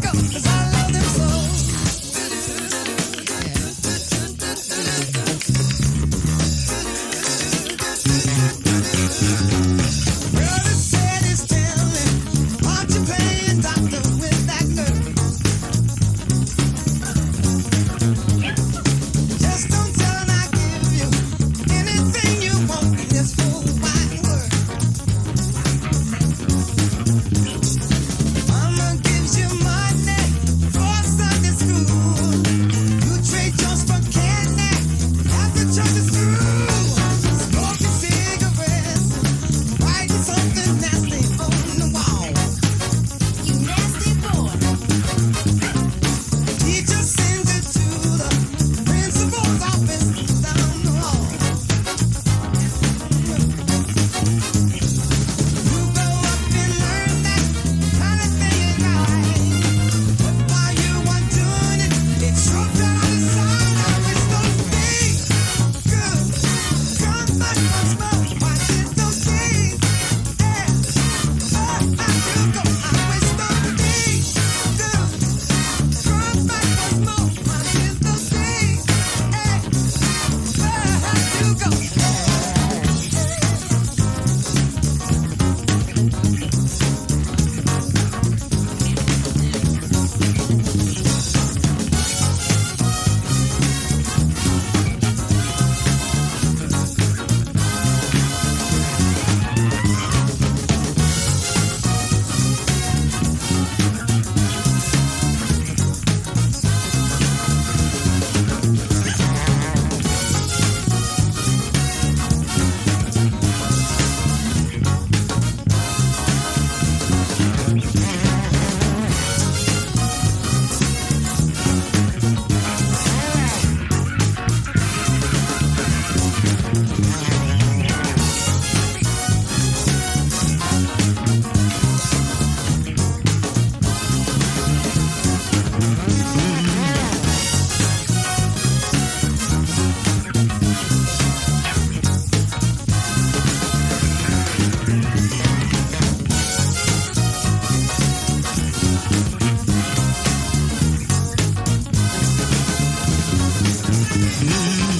go. Mm-hmm.